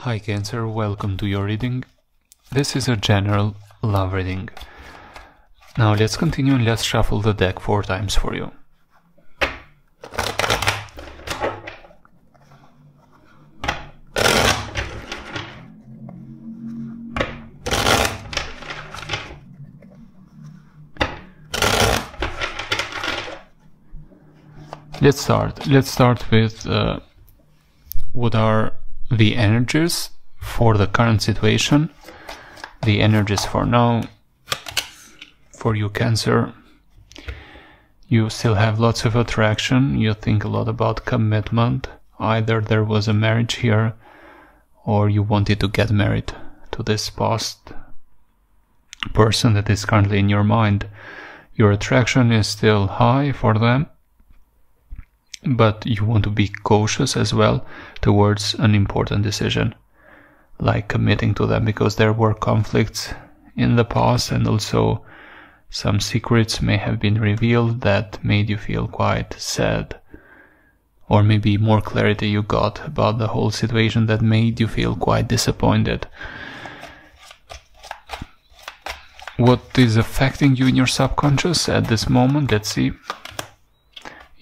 Hi Cancer, welcome to your reading. This is a general love reading. Now let's continue and let's shuffle the deck four times for you. Let's start. Let's start with uh, what are the energies for the current situation, the energies for now, for you, Cancer. You still have lots of attraction, you think a lot about commitment. Either there was a marriage here, or you wanted to get married to this past person that is currently in your mind. Your attraction is still high for them, but you want to be cautious as well towards an important decision, like committing to them, because there were conflicts in the past and also some secrets may have been revealed that made you feel quite sad. Or maybe more clarity you got about the whole situation that made you feel quite disappointed. What is affecting you in your subconscious at this moment? Let's see.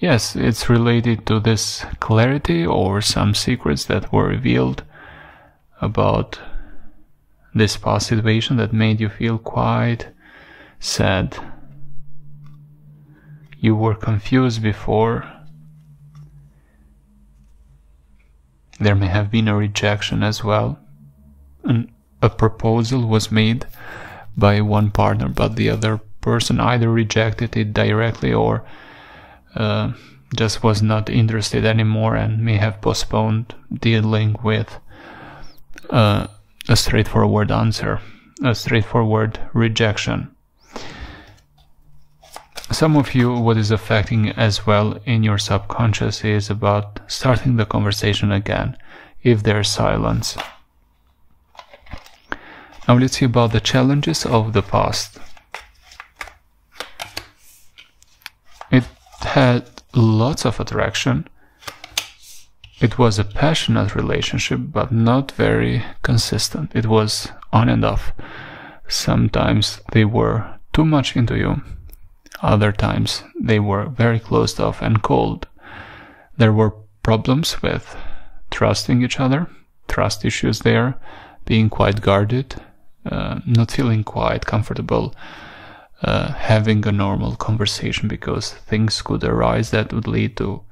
Yes, it's related to this clarity or some secrets that were revealed about this past situation that made you feel quite sad. You were confused before. There may have been a rejection as well. And a proposal was made by one partner, but the other person either rejected it directly or uh, just was not interested anymore and may have postponed dealing with uh, a straightforward answer, a straightforward rejection. Some of you, what is affecting as well in your subconscious is about starting the conversation again if there's silence. Now let's see about the challenges of the past. It had lots of attraction. It was a passionate relationship, but not very consistent. It was on and off. Sometimes they were too much into you. Other times they were very closed off and cold. There were problems with trusting each other, trust issues there, being quite guarded, uh, not feeling quite comfortable uh, having a normal conversation because things could arise that would lead to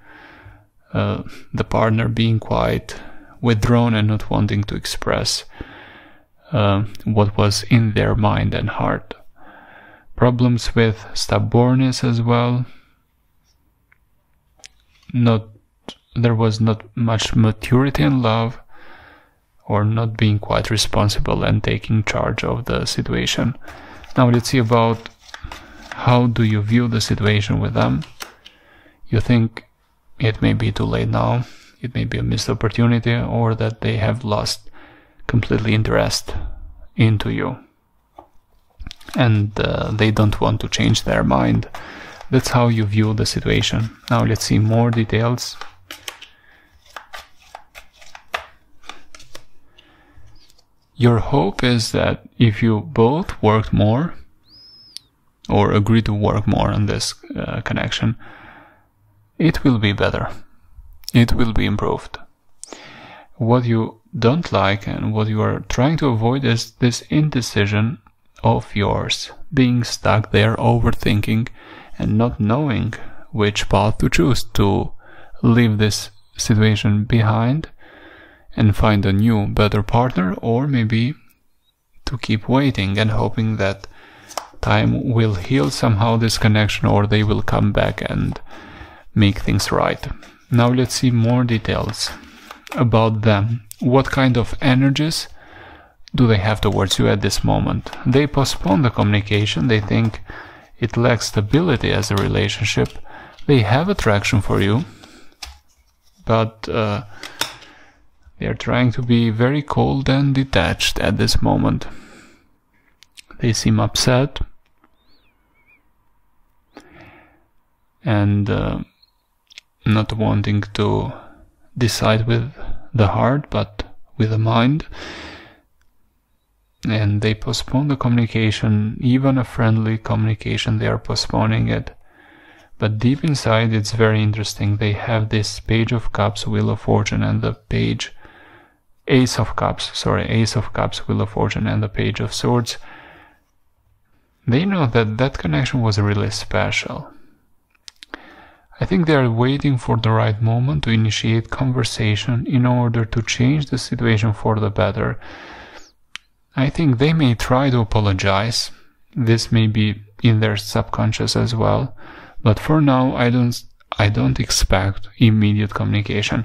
uh, the partner being quite withdrawn and not wanting to express uh, what was in their mind and heart. Problems with stubbornness as well. Not there was not much maturity in love or not being quite responsible and taking charge of the situation. Now let's see about how do you view the situation with them. You think it may be too late now, it may be a missed opportunity, or that they have lost completely interest into you and uh, they don't want to change their mind. That's how you view the situation. Now let's see more details. Your hope is that if you both worked more or agree to work more on this uh, connection, it will be better. It will be improved. What you don't like and what you are trying to avoid is this indecision of yours, being stuck there overthinking and not knowing which path to choose to leave this situation behind and find a new, better partner, or maybe to keep waiting and hoping that time will heal somehow this connection or they will come back and make things right. Now let's see more details about them. What kind of energies do they have towards you at this moment? They postpone the communication, they think it lacks stability as a relationship. They have attraction for you, but uh, they are trying to be very cold and detached at this moment. They seem upset and uh, not wanting to decide with the heart but with the mind and they postpone the communication, even a friendly communication, they are postponing it. But deep inside, it's very interesting. They have this Page of Cups, Wheel of Fortune, and the Page Ace of Cups, sorry, Ace of Cups, Wheel of Fortune, and the Page of Swords. They know that that connection was really special. I think they are waiting for the right moment to initiate conversation in order to change the situation for the better. I think they may try to apologize. This may be in their subconscious as well. But for now, I don't, I don't expect immediate communication.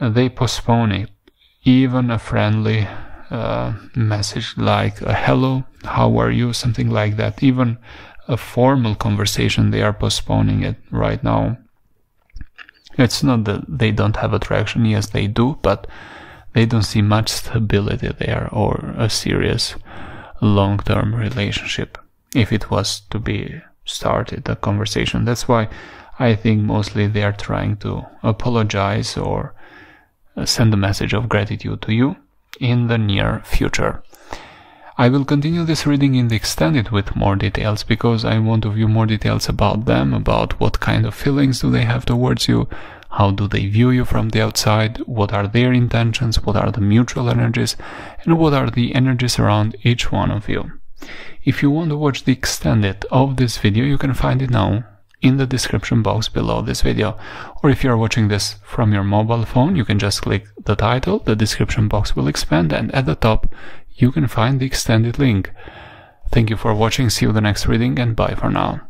They postpone it. Even a friendly uh, message like a hello, how are you, something like that. Even a formal conversation, they are postponing it right now. It's not that they don't have attraction, yes, they do, but they don't see much stability there or a serious long term relationship if it was to be started a conversation. That's why I think mostly they are trying to apologize or send a message of gratitude to you in the near future. I will continue this reading in the extended with more details because I want to view more details about them, about what kind of feelings do they have towards you, how do they view you from the outside, what are their intentions, what are the mutual energies, and what are the energies around each one of you. If you want to watch the extended of this video, you can find it now in the description box below this video. Or if you are watching this from your mobile phone, you can just click the title, the description box will expand, and at the top you can find the extended link. Thank you for watching, see you the next reading, and bye for now.